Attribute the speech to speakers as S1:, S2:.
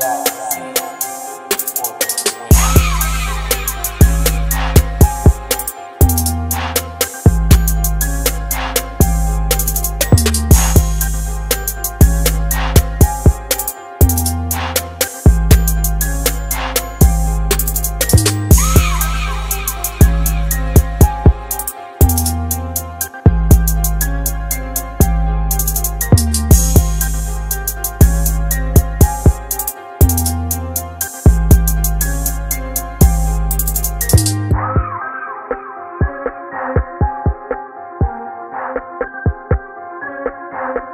S1: God.
S2: thank you